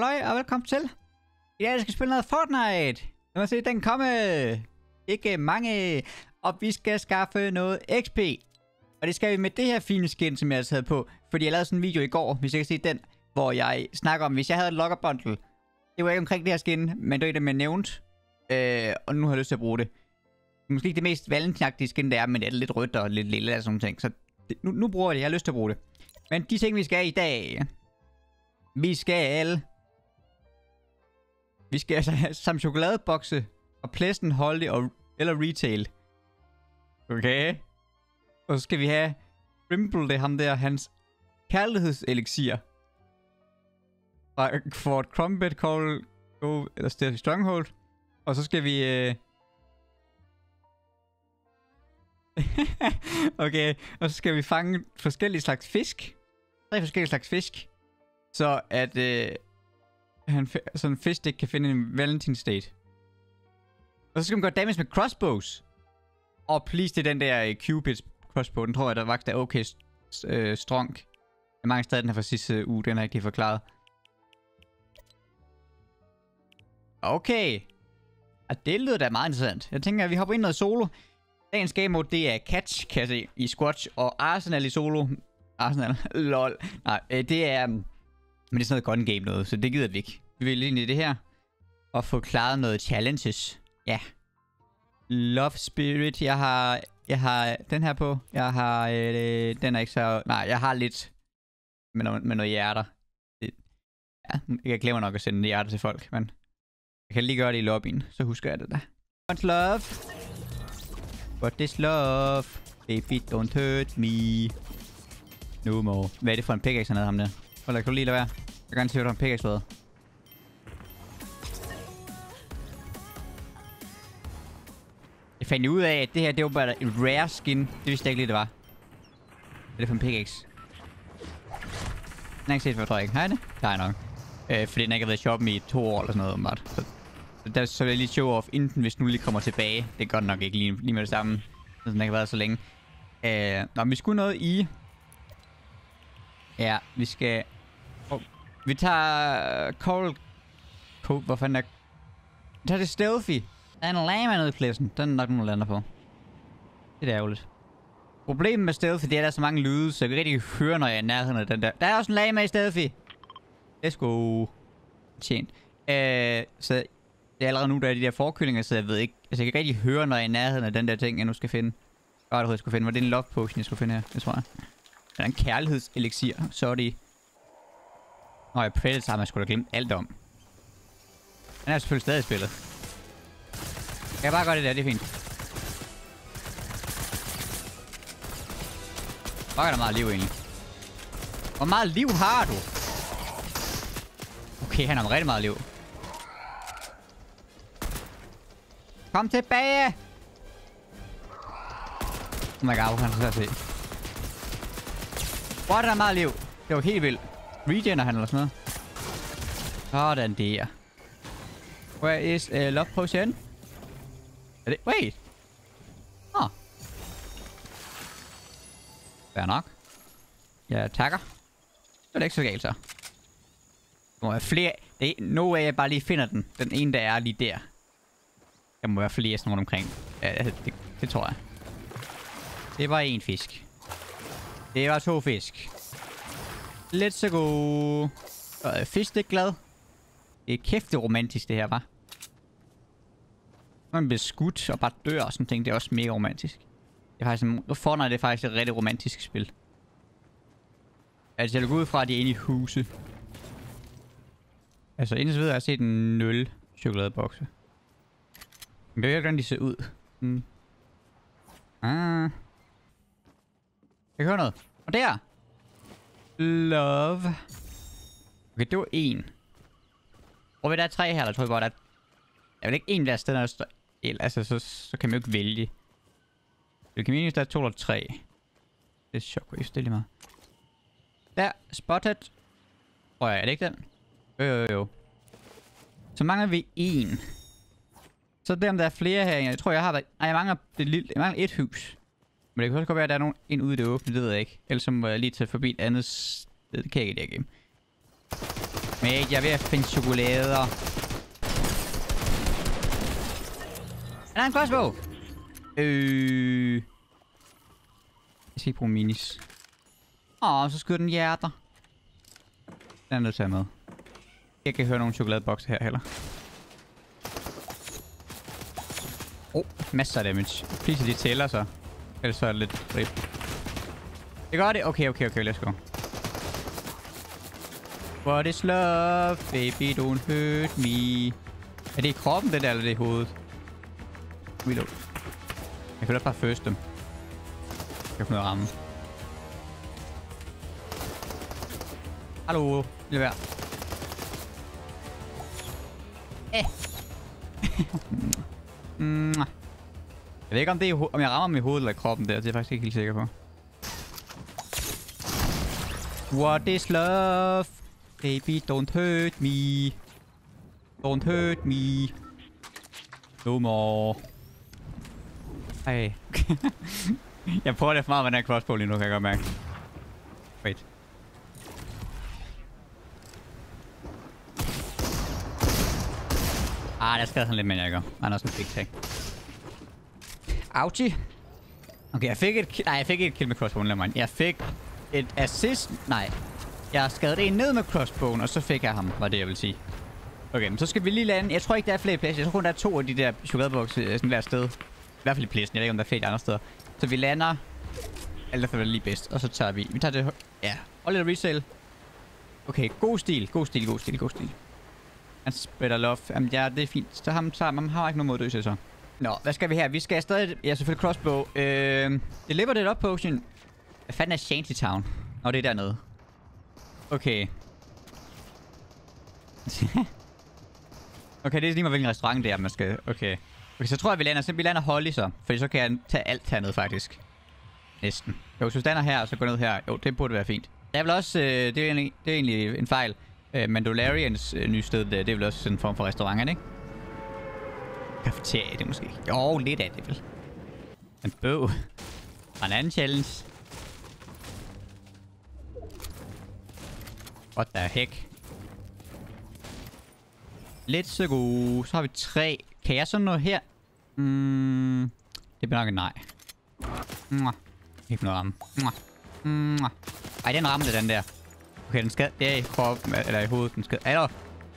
Halløj og velkommen til. I dag skal vi spille noget Fortnite. Lad mig se den komme. Ikke mange. Og vi skal skaffe noget XP. Og det skal vi med det her fine skin, som jeg har havde på. Fordi jeg lavede sådan en video i går, hvis jeg kan se den. Hvor jeg snakker om, hvis jeg havde et locker bundle. Det var ikke omkring det her skin, men det var det, man nævnt. Øh, og nu har jeg lyst til at bruge det. Måske ikke det mest valentinagtige skin, der er, men det er lidt rødt og lidt lille og sådan noget. ting. Så det, nu, nu bruger jeg det. Jeg har lyst til at bruge det. Men de ting, vi skal i dag... Vi skal... Vi skal altså have samme chokoladebokse og plæsten holde og, eller retail. Okay. Og så skal vi have Rimble, det er ham der, hans kærlighedseliksir. Fra Fort Crumbet Call Go, eller Stealthy Stronghold. Og så skal vi... Øh... okay, og så skal vi fange forskellige slags fisk. Tre forskellige slags fisk. Så at øh, han, sådan fisk ikke kan finde en Valentine State. Og så skal man gøre damage med crossbows. Og please, det er den der øh, Cupid's crossbow. Den tror jeg, der vagt er okay øh, strong. Jeg mangler stadig den her fra sidste uge. Den har jeg ikke lige forklaret. Okay. Og det lyder da meget interessant. Jeg tænker, at vi hopper ind noget solo. Dagens game mode, det er catch, kan jeg se, i squash. Og Arsenal i solo. Arsenal, lol. Nej, øh, det er... Mm, men det er sådan noget gun game noget, så det gider vi ikke. Vi vil ind i det her. Og få klaret noget challenges. Ja. Love Spirit. Jeg har, jeg har den her på. Jeg har... Øh, den er ikke så... Nej, jeg har lidt med, no med noget hjerter. Det, ja, jeg glemmer nok at sende hjerter til folk, men... Jeg kan lige gøre det i lobbyen, så husker jeg det der. What's love. What is love? Baby, don't hurt me. No more. Hvad er det for en pickaxe, han havde ham der? Eller kan du lige lade være? Jeg kan gerne se, hvordan pickaxe bedre. Jeg fandt ud af, at det her, det var bare en rare skin. Det vidste jeg ikke lige, det var. Hvad er det for en pickaxe? Den har ikke set, hvad jeg ikke. Har jeg det? Det har jeg nok. Øh, fordi den ikke har været i shoppen i to år eller sådan noget, åbenbart. Så, så der så vil jeg lige show off, inden hvis nu lige kommer tilbage. Det er godt nok ikke lige, lige med det samme. Så den ikke har været så længe. Øh, nå, vi skulle noget i... Ja, vi skal vi tager uh, Coral hvor fanden er... Vi tager det Stealthy. Der er en lama nede i pladsen. Den er nok nogen lander på. Det er ærgerligt. Problemet med Stealthy, det er, at der er så mange lyde, så jeg kan rigtig høre, når jeg er i nærheden af den der. Der er også en lama i Stealthy. Let's go. Tjent. Øh, så det er allerede nu, der er de der forkølinger, så jeg ved ikke... Altså, jeg kan rigtig høre, når jeg er i nærheden af den der ting, jeg nu skal finde. Godt, det, jeg skulle finde? Var det en love potion, jeg skulle finde her? Det tror jeg. Det er en kærlighedselixir. Sorry. Nå, jeg Predator har man skulle da glemt alt om. Han er selvfølgelig stadig spillet. Jeg kan bare gøre det der, det er fint. Fuck, er der meget liv egentlig. Hvor meget liv har du? Okay, han har rigtig meget liv. Kom tilbage! Oh my god, hvor kan han så se. Hvor er der meget liv? Det var helt vildt. Regener han eller sådan noget? Sådan der. Where is øh, uh, love potion? Er det... Wait! Ah. Oh. Fair nok. Jeg takker. Det er ikke så galt så. Der må være flere... Det er no way, jeg bare lige finder den. Den ene, der er lige der. Der må være flere sådan rundt omkring. Ja, det, det, det tror jeg. Det var en fisk. Det var to fisk. Let's go. Og er fisk det glad? Det er kæft, det er romantisk, det her, var. Man bliver skudt og bare dør og sådan ting. Det er også mega romantisk. Det er faktisk en, Fortnite det er faktisk et rigtig romantisk spil. Altså, jeg går ud fra, at de er inde i huse. Altså, indtil videre har jeg set en 0 chokoladebokse. Men jeg ved ikke, hvordan de ser ud. Mm. Ah. Jeg hører noget. Og der! Love. Okay, det var en. Og vil der er tre her, der tror jeg bare, der er... Jeg vil ikke en, der sted, stedet, der el. Altså, så, så kan man jo ikke vælge. Det kan minus, der er to eller tre. Det er shockwave, det er lige meget. Der, spotted. Prøv oh, ja, er det ikke den? Jo, jo, jo. Så mangler vi en. Så det om der er flere her. Jeg tror, jeg har været... Ej, jeg mangler, det lille... jeg mangler et hus. Men det kan også godt være, at der er nogen ind ude i det åbne, det ved jeg ikke. Ellers må jeg lige tage forbi et andet sted. Det kan jeg ikke det game. Mate, jeg er ved at finde chokolader. Er der en crossbow. Øh... Jeg skal ikke bruge minis. Åh, så skyder den hjerter. Den er nødt til at med. Jeg kan høre nogle chokoladebokse her heller. Oh, masser af damage. Please, de tæller så. Ellers så er det lidt rip. Det gør det? Okay, okay, okay, let's go. What is love? Baby, don't hurt me. Er det i kroppen, det der, eller det i hovedet? Reload. Jeg kan da bare first dem. Jeg kan ramme. Hallo, lad være. Eh. mm. Jeg ved ikke, om, det er om jeg rammer med hovedet eller kroppen der. Det er jeg faktisk ikke helt sikker på. What is love? Baby, don't hurt me. Don't hurt me. No more. Ej. jeg prøver det for meget med den her crossbow lige nu, kan jeg godt mærke. Wait. Ah, der skal han lidt mere, jeg gør. Han er også en big tag. Auchi. Okay, jeg fik et Nej, jeg fik et kill med crossbowen, lad mig. Jeg fik et assist. Nej. Jeg skadede en ned med crossbowen, og så fik jeg ham, var det jeg vil sige. Okay, men så skal vi lige lande. Jeg tror ikke, der er flere plads. Jeg tror kun, der er to af de der chokoladebokse øh, sådan der sted. I hvert fald i pladsen. Jeg ved ikke, om der er flere andre steder. Så vi lander. Eller er det lige bedst. Og så tager vi... Vi tager det... Ja. Og lidt resale. Okay, god stil. God stil, god stil, god stil. Han spreader love. Jamen, ja, det er fint. Så ham tager man har ikke nogen mod at dø så. Nå, hvad skal vi her? Vi skal stadig... Ja, selvfølgelig crossbow. Øh, deliver det up potion. Hvad fanden er Shantytown? Nå, det er dernede. Okay. okay, det er lige med, hvilken restaurant det er, man skal... Okay. Okay, så tror jeg, vi lander, så vi lander Holly så. Fordi så kan jeg tage alt hernede, faktisk. Næsten. Jo, hvis vi stander her, og så går ned her. Jo, det burde være fint. Der er vel også... Øh, det, er egentlig, det er egentlig en fejl. Øh, Mandalorians øh, nye sted, det, det er vel også en form for restaurant, ikke? Cafeteria, det måske. Jo, lidt af det vel. En bøg. Og en anden challenge. What the heck? Lidt så go. Så har vi tre. Kan jeg sådan noget her? Mm, det bliver nok et nej. Mwah. Ikke noget ramme. Mwah. Mwah. Ej, den ramte den der. Okay, den skal... Det er i kroppen, eller i hovedet, den skal... Eller...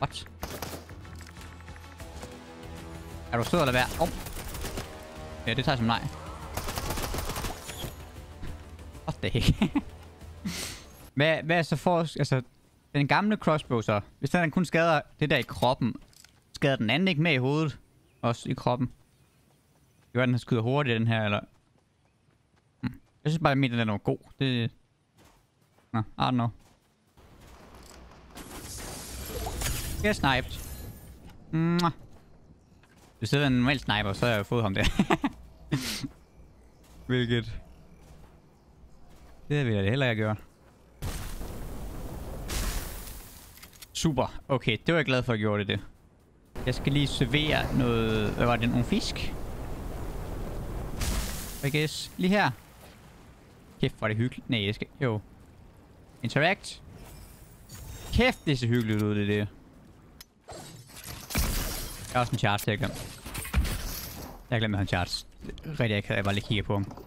What? Er du sød eller hvad? Oh. Ja, det tager jeg som nej. What the heck? hvad, hvad er så for... Altså, den gamle crossbow så, hvis den kun skader det der i kroppen, skader den anden ikke med i hovedet? Også i kroppen? Gør den, her skyder hurtigt, den her, eller? Hm. Jeg synes bare, at den er god. Det... Nå, I don't know. Jeg er sniped. Mwah. Hvis det er en normal sniper, så har jeg fået ham der. Hvilket... Det vil jeg heller ikke gøre. Super. Okay, det var jeg glad for, at jeg gjorde det, det. Jeg skal lige servere noget... Hvad var det? Nogle fisk? I guess. Lige her. Kæft, var det hyggeligt. Nej, jeg skal... Jo. Interact. Kæft, det ser hyggeligt ud, det der. Jeg har også en charge, det jeg glemt. Jeg har glemt, at han charge. Rigtig, ikke, jeg bare lige kigge på ham.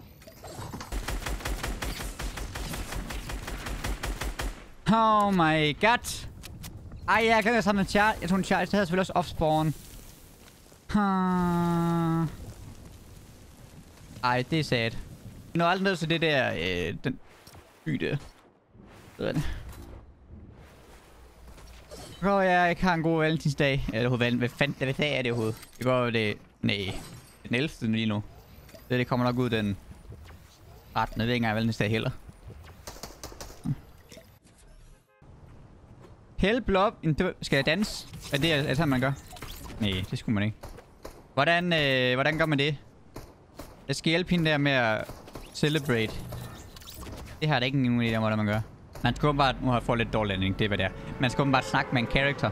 Oh my god. Ej, jeg glemte, at jeg en charge. Jeg tog en charge. Det havde selvfølgelig også offspawn. Hmm. Ej, det er sad. Vi når aldrig ned til det der, øh, den by der. Hvad er det? Åh, jeg ikke har en god valentinsdag. Eller hvad, hvad fanden, hvad dag er det overhovedet? Det går det... Nej. Den 11. lige nu. Det, det kommer nok ud den 13. Det er ikke engang valentinsdag heller. Help blob. Skal jeg danse? Er det, alt sammen, man gør? Nej, det skulle man ikke. Hvordan, øh, hvordan gør man det? Jeg skal hjælpe hende der med at celebrate. Det har jeg da ikke nogen idé om, hvordan man gør. Man skal åbenbart... Nu har jeg fået lidt dårlig landing, det er hvad det er. Man skal bare snakke med en character.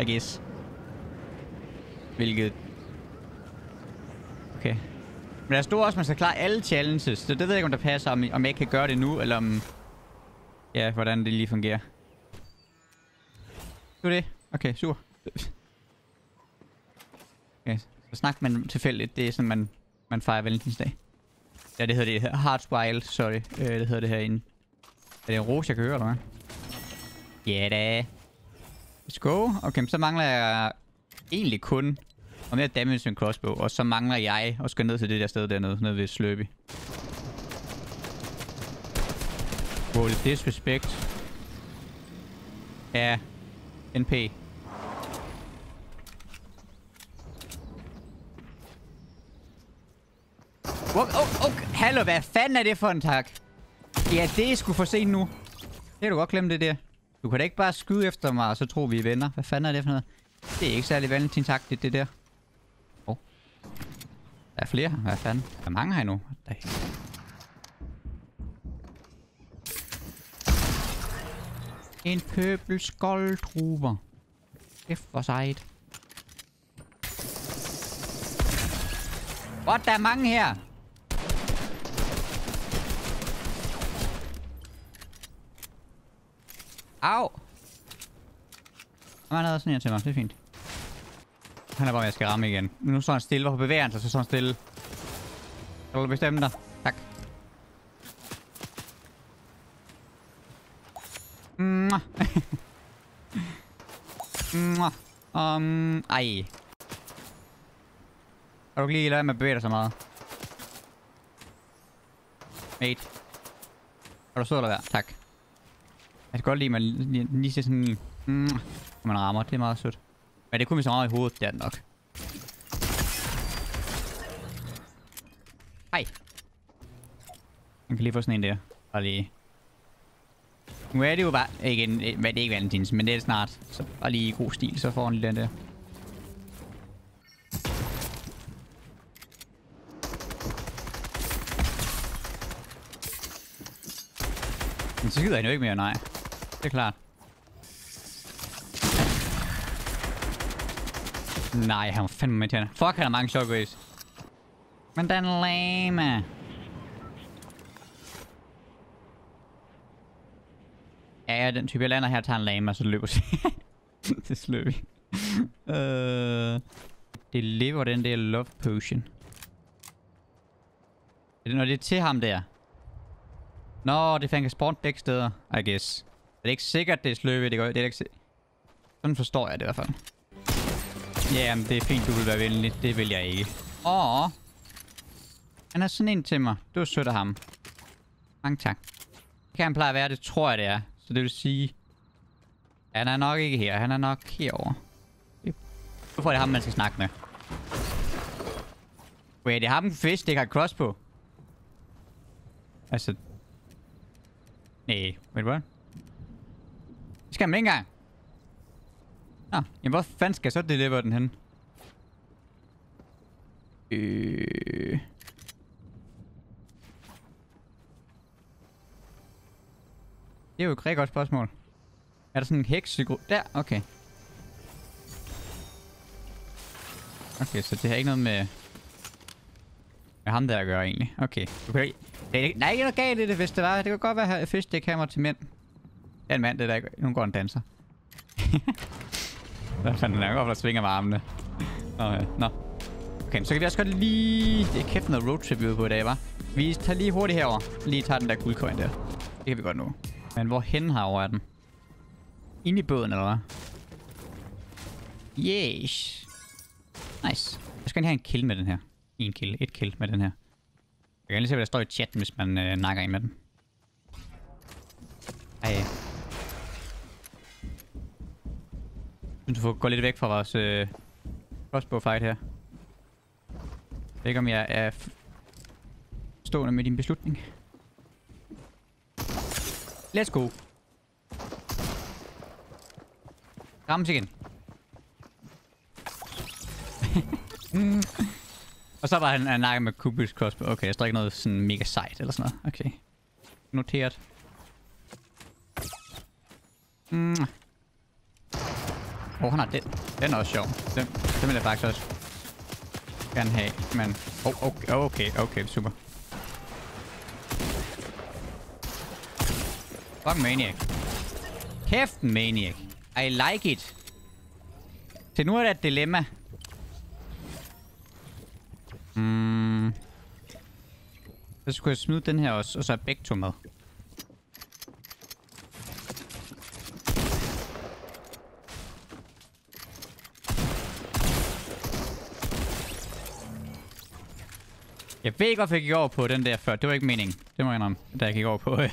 I guess. Hvilket... Okay. Men der stod også, at man skal klare alle challenges. Så det ved jeg ikke, om der passer, om, om jeg kan gøre det nu, eller om... Ja, hvordan det lige fungerer. var det? Okay, super. Okay, så snak man tilfældigt. Det er sådan, man, man fejrer valentinsdag. Ja, det hedder det her. Hearts sorry. Øh, det hedder det herinde. Er det en rose, jeg kan høre, eller hvad? Ja da. Let's go. Okay, så mangler jeg egentlig kun og mere damage med en crossbow. Og så mangler jeg at skal ned til det der sted dernede, nede ved Slurpee. Wow, disrespect. Ja. NP. Oh, oh, oh, hallo, hvad fanden er det for en tak? Ja, det er sgu for sent nu. Det kan du godt glemme det der. Du kan da ikke bare skyde efter mig, og så tror vi er venner. Hvad fanden er det for noget? Det er ikke særlig valentintaktigt, det der. Oh. Der er flere. Hvad fanden? Hvor mange her nu? Der En pøbel skoldtruber. Kæft for sejt. What, der er mange her. Au! Han er sådan en til mig, det er fint. Han er bare, med, at jeg skal ramme igen. Nu står han stille. Hvorfor bevæger han sig, så står han stille? Jeg vil bestemme dig? Tak. Mwah. Mwah. Um, ej. Har du ikke lige lade med at bevæge dig så meget? Mate. Er du sød eller hvad? Tak. Jeg kan godt lide, at man lige, ser sådan... Mm, man rammer. Det er meget sødt. Men det kunne vi så meget i hovedet. Det er nok. Hej. Man kan lige få sådan en der. Bare lige... Nu er det jo bare... Ikke en, men det er ikke valentins, men det er snart. Så bare lige i god stil, så får han lige den der. Men så gider han jo ikke mere, nej. Det er klart. Nej, han var fandme med til. Fuck, han har mange shockwaves. Men den lame. Ja, ja, den type, jeg lander her, tager en lame, og så løber sig. det sløver vi. Øh, det lever den der love potion. Er det, når det er til ham der? Nå, det fanden kan spawn begge steder, I guess. Er det ikke sikkert, det er sløve? Det, går, det er ikke Sådan forstår jeg det i hvert fald. Ja, men det er fint, du vil være venlig. Det vil jeg ikke. Åh. Han er sådan en til mig. Det var sødt af ham. Mange tak. Det kan han pleje at være, det tror jeg det er. Så det vil sige... Han er nok ikke her. Han er nok herovre. Nu får det ham, man skal snakke med? Wait, det er ham, fisk, det har cross på. Altså... Nej, wait, what? Skal man ikke engang. Nå, jamen hvor fanden skal jeg så deliver den hen? Øh... Det er jo et rigtig godt spørgsmål. Er der sådan en heks Der, okay. Okay, så det har ikke noget med... Med ham der at gøre egentlig. Okay. okay. Det er ikke, nej, ikke noget galt i det, hvis det var. Det kunne godt være, at fisk det kamera til mænd. Det er en mand, det der ikke... Nu går en danser. Hvad fanden er godt, der svinger med armene. Nå, ja. Nå. Okay, så kan vi også godt lige... Det er kæft noget roadtrip, vi på i dag, var. Vi tager lige hurtigt herover. Lige tager den der guldcoin der. Det kan vi godt nu. Men hvor hen herovre er den? Ind i båden, eller hvad? Yes. Nice. Jeg skal lige have en kill med den her. En kill. Et kill med den her. Jeg kan lige se, hvad der står i chatten, hvis man øh, nakker ind med den. Ej. Du får gå lidt væk fra vores øh, crossbow fight her. Jeg ved ikke, om jeg er stående med din beslutning. Let's go. Rammes igen. Og så var han han nakket med Kubis crossbow. Okay, jeg står ikke noget sådan mega sejt eller sådan noget. Okay. Noteret. Mm. Åh, oh, han har den. Den er også sjov. Den, den vil jeg faktisk også gerne have, men... Oh, okay, oh, okay, okay, super. Fuck Maniac. Kæft Maniac. I like it. Så nu er der et dilemma. Mm. Så skulle jeg smide den her også, og så er begge to med. Jeg ved ikke, hvorfor jeg gik over på den der før. Det var ikke meningen. Det må jeg indrømme, da jeg gik over på... Øh...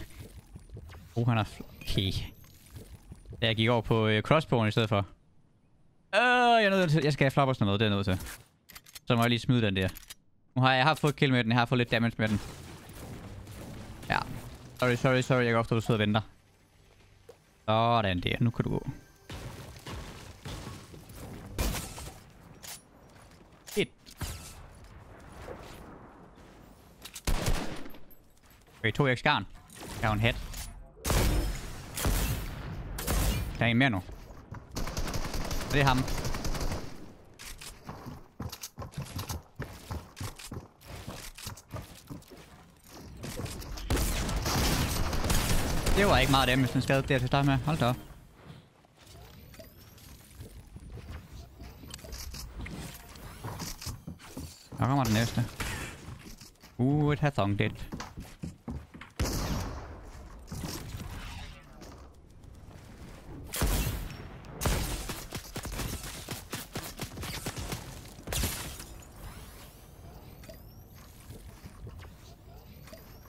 Uh, han er... Okay. Da jeg gik over på øh, crossbowen i stedet for. Øh, jeg er nødt til... Jeg skal have flappers noget, det er nødt til. Så må jeg lige smide den der. Nu har jeg, jeg har fået kill med den, jeg har fået lidt damage med den. Ja. Sorry, sorry, sorry, jeg kan ofte, du sidder og venter. Sådan der, nu kan du gå. Et. Okay, to x garn. Jeg har en hat. Der er en mere nu. Det er ham. Det var ikke meget af dem, hvis den skadede der til start med. Hold da op. Der kommer den næste. Uh, et hathong dead.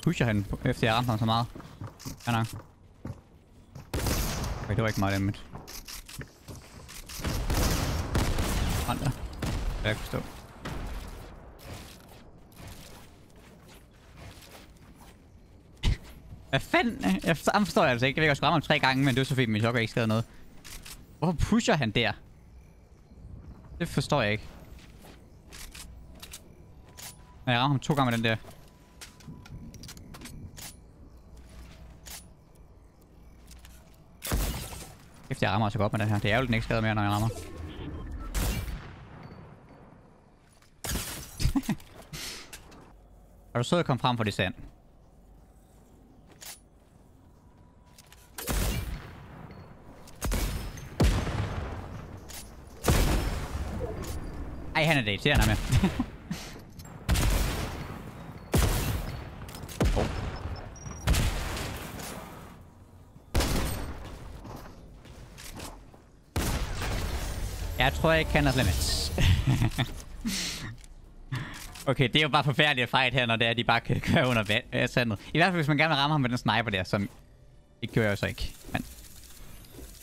Pusher han, efter jeg ramte ham så meget. Ja, nok. Okay, det var ikke meget damage. Han da. Det jeg. Hvad fanden? Jeg forstår, jeg forstår altså ikke. Jeg vil også jeg ham tre gange, men det er så fint, min chokker ikke skade noget. Hvorfor pusher han der? Det forstår jeg ikke. Jeg rammer ham to gange med den der. Efter jeg rammer så godt med den her. Det er jo den ikke skader mere, når jeg rammer. Er du sød at komme frem for det sand? Ej, han er det irriterende med. oh. Jeg tror ikke, han er limits. okay, det er jo bare forfærdeligt at fight her, når det er, de bare kan køre under vand, sandet. I hvert fald, hvis man gerne vil ramme ham med den sniper der, som... Det gjorde jeg så ikke. Men...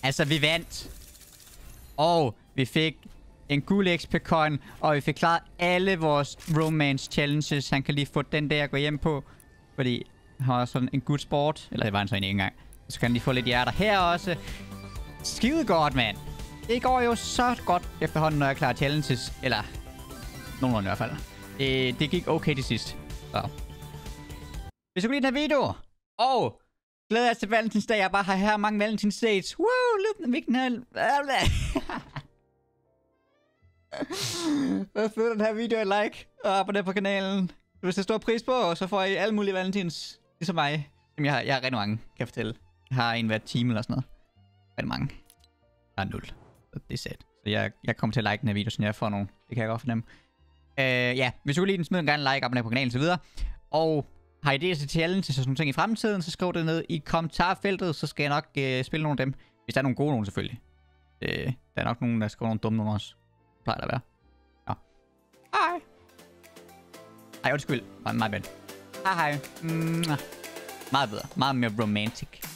Altså, vi vandt. Og vi fik en guld XP coin, og vi fik klaret alle vores romance challenges. Han kan lige få den der at gå hjem på, fordi han har sådan en good sport. Eller det var han så egentlig ikke engang. Så kan han lige få lidt hjerter her også. Skide godt, mand. Det går jo så godt efterhånden, når jeg klarer challenges. Eller, nogenlunde i hvert fald. Det, det gik okay til sidst. Så. Hvis du kunne lide den her video, og glæder jer til Valentinsdag, jeg bare har her mange valentinsdates. Woo, lidt hvilken her... Hvad føler den her video et like, og abonner på kanalen. Hvis det står pris på, så får I alle mulige valentins, ligesom mig. Jamen, jeg har, jeg har rigtig mange, kan jeg fortælle. Jeg har en hver time eller sådan noget. Rigtig mange. Jeg har nul. Så det er sæt. Så jeg, jeg kommer til at like den her video, så jeg får nogen. Det kan jeg godt fornemme. Uh, ja, hvis du kunne lide den, smid en gerne like, abonner på kanalen og så videre. Og har idéer til challenges og sådan nogle ting i fremtiden, så skriv det ned i kommentarfeltet, så skal jeg nok uh, spille nogle af dem. Hvis der er nogle gode nogen selvfølgelig. Uh, der er nok nogen, der skriver nogle dumme nogen også. Det plejer der at være. Ja. Hej. Ej, undskyld. Meget, my. Hej hej. Mm. Meget bedre. Meget mere romantic.